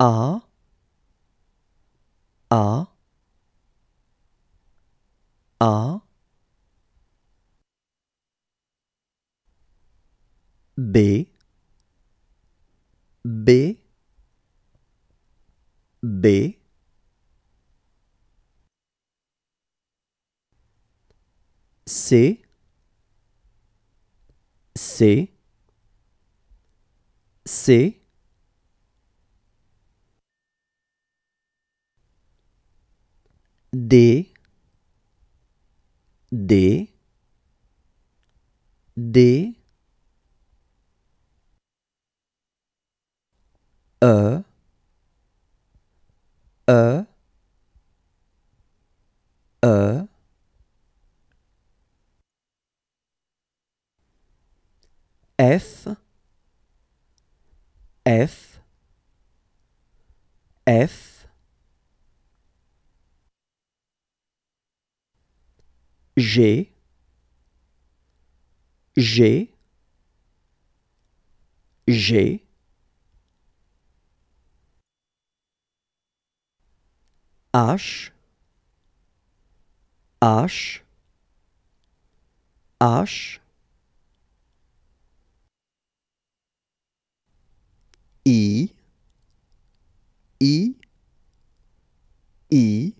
A A A. B B B. C C C D D D E E E. F F F G G G H H H. I I I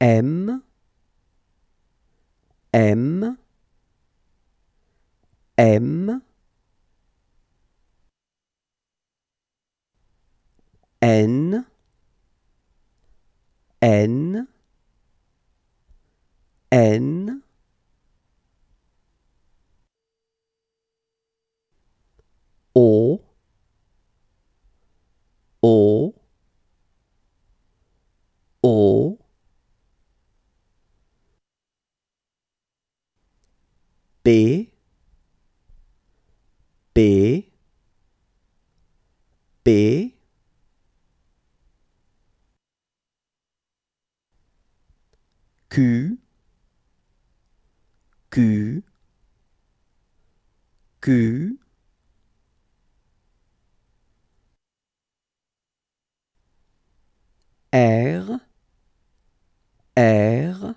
M M M. N N N P P P. Q Q Q. R R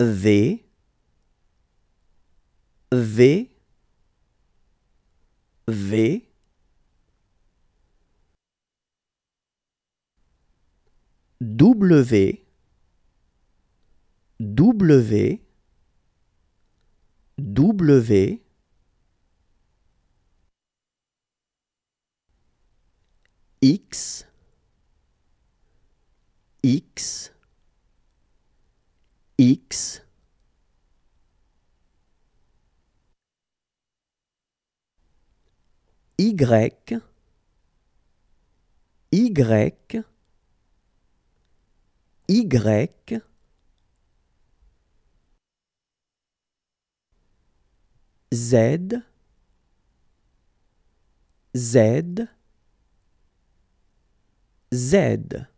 V V V. W W W. X X X. Y. Y. Y Z. Z. Z